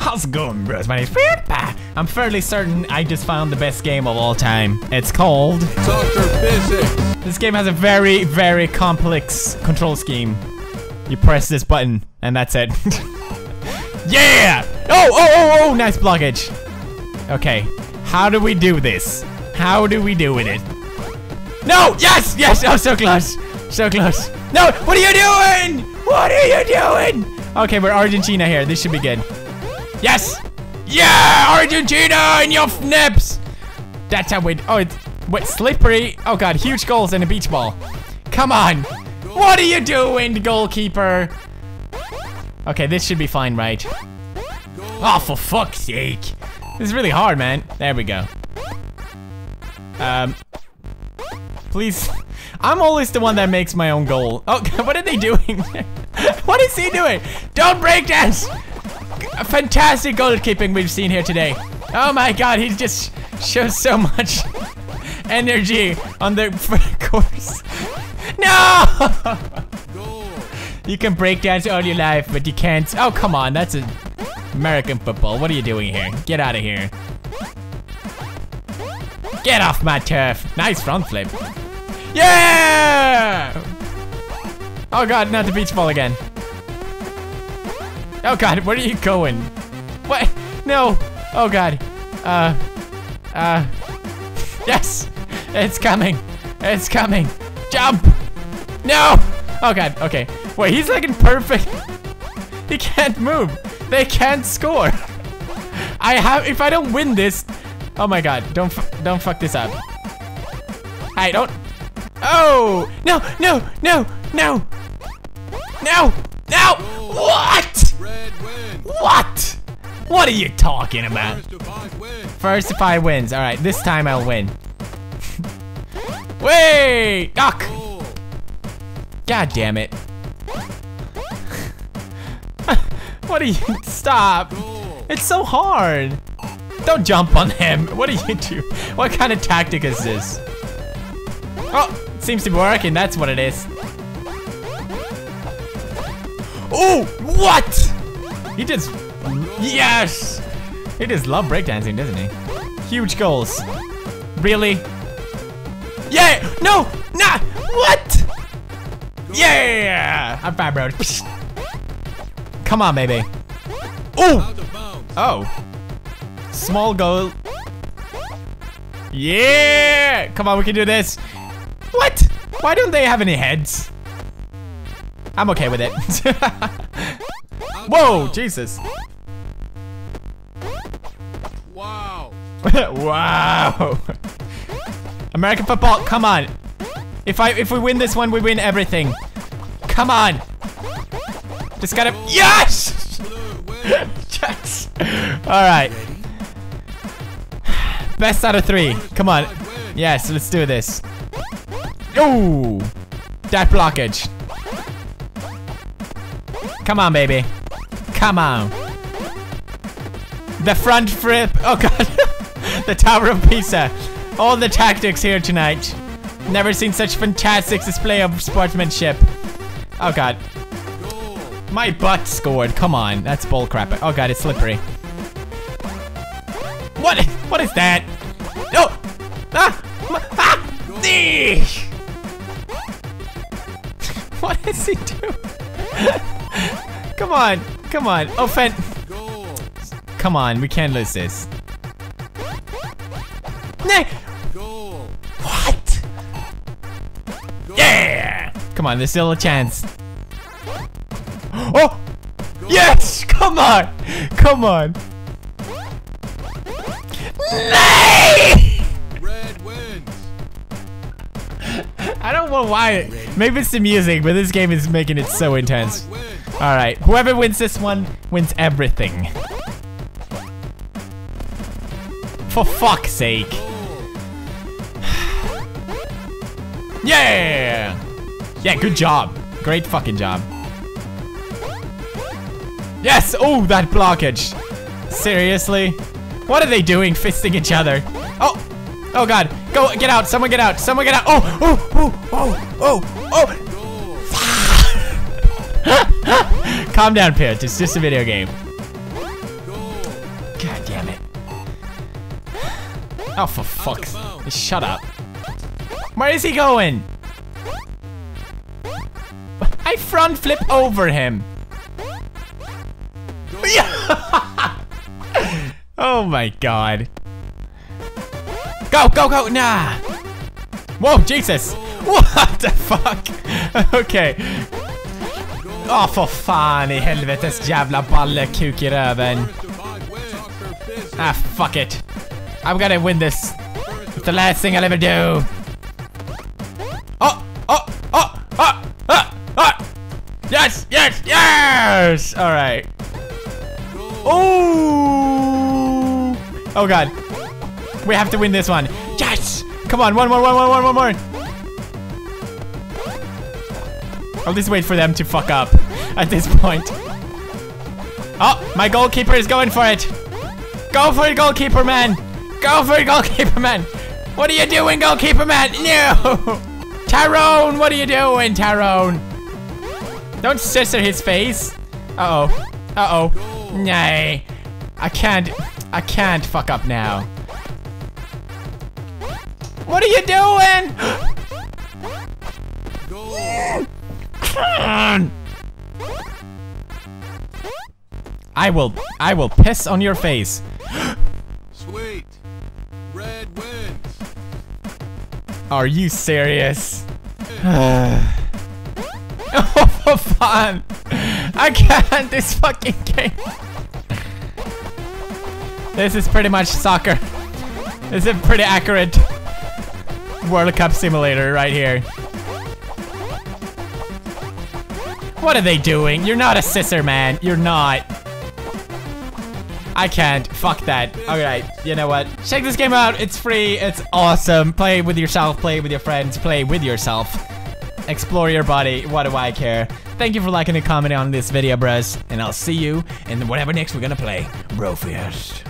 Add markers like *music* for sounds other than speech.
How's it going, bros? My name's PewDiePie. I'm fairly certain I just found the best game of all time. It's called... Soccer Physics. This game has a very, very complex control scheme. You press this button, and that's it. *laughs* yeah! Oh, oh, oh, oh, nice blockage. Okay, how do we do this? How do we do with it? No! Yes! Yes! Oh, so close. So close. No! What are you doing? What are you doing? Okay, we're Argentina here. This should be good. Yes! Yeah! Argentina in your nips! That's how we... Oh, it's... Wait, slippery. Oh, God. Huge goals and a beach ball. Come on. What are you doing, goalkeeper? Okay, this should be fine, right? Oh, for fuck's sake. This is really hard, man. There we go. Um... Please. *laughs* I'm always the one that makes my own goal. Oh, *laughs* what are they doing? *laughs* what is he doing? Don't break dance! A fantastic goalkeeping we've seen here today. Oh my god, he just shows so much *laughs* energy on the *laughs* course. No! *laughs* You can break dance all your life, but you can't. Oh, come on, that's a American football. What are you doing here? Get out of here. Get off my turf. Nice front flip. Yeah! Oh god, not the beach ball again. Oh god, where are you going? What? No. Oh god. Uh. Uh. Yes! It's coming. It's coming. Jump! No! Oh god, okay. Wait, he's like in perfect. He can't move. They can't score. I have. If I don't win this, oh my god! Don't don't fuck this up. I don't. Oh no no no no no no! What? What? What are you talking about? First to five wins. All right, this time I'll win. *laughs* Wait! Duck! God damn it. *laughs* what are you? Stop. It's so hard. Don't jump on him. What are you do? What kind of tactic is this? Oh, seems to be working. That's what it is. Oh, what? He just, yes. He just love breakdancing, doesn't he? Huge goals. Really? Yeah, no, nah, what? Yeah, I'm fine, bro. Come on, baby. Oh, oh. Small goal. Yeah, come on, we can do this. What? Why don't they have any heads? I'm okay with it. *laughs* Whoa, Jesus. Wow. *laughs* wow. American football, come on. If I if we win this one, we win everything. Come on. Just gotta Yes! yes. Alright. Best out of three. Come on. Yes, let's do this. Ooh. That blockage. Come on, baby. Come on. The front flip. Oh, God. *laughs* the Tower of Pisa. All the tactics here tonight. Never seen such fantastic display of sportsmanship. Oh, God. My butt scored. Come on. That's bullcrap. Oh, God. It's slippery. What? What is that? Oh! Ah! Ah! Eesh! *laughs* What is he doing? *laughs* Come on, come on. Fen. Come on, we can't lose this. Nah. What? Yeah! Come on, there's still a chance. Oh! Yes! Come on! Come on! Nay! *laughs* I don't know why. Maybe it's the music, but this game is making it so intense. All right, whoever wins this one wins everything. For fuck's sake. *sighs* Yeah! Yeah, good job. Great fucking job. Yes! Oh, that blockage. Seriously? What are they doing fisting each other? Oh! Oh god. Go, get out. Someone get out. Someone get out. Oh! Oh! Oh! Oh! Oh! Oh! Calm down, Parrot. It's just a video game. God damn it. Oh, for fuck's Shut up. Where is he going? I front flip over him. *laughs* oh my god. Go, go, go, nah. Whoa, Jesus. *laughs* What the fuck? *laughs* okay. Åh, för fan i helvetes jävla ballekuk i röven. Ah, fuck it. I'm gonna win this. It's the last thing I'll ever do. Oh, oh, oh, oh, oh, oh. Yes, yes, yes! Alright. Oh! Oh god. We have to win this one. Yes! Come on, one more, one more, one more, one more. I'll just wait for them to fuck up at this point. Oh, my goalkeeper is going for it. Go for it, goalkeeper man. Go for it, goalkeeper man. What are you doing, goalkeeper man? No! Tyrone, what are you doing, Tyrone? Don't scissor his face. Uh-oh. Uh-oh. Nay. I can't. I can't fuck up now. What are you doing? *gasps* I will. I will piss on your face. *gasps* Sweet. Red wins. Are you serious? oh, *sighs* *sighs* for fun! I can't this fucking game. This is pretty much soccer. This is a pretty accurate World Cup simulator right here. What are they doing? You're not a scissor man. You're not. I can't. Fuck that. Alright, you know what? Check this game out. It's free. It's awesome. Play with yourself. Play with your friends. Play with yourself. Explore your body. What do I care? Thank you for liking and commenting on this video, bros. And I'll see you in whatever next we're gonna play. Brofist.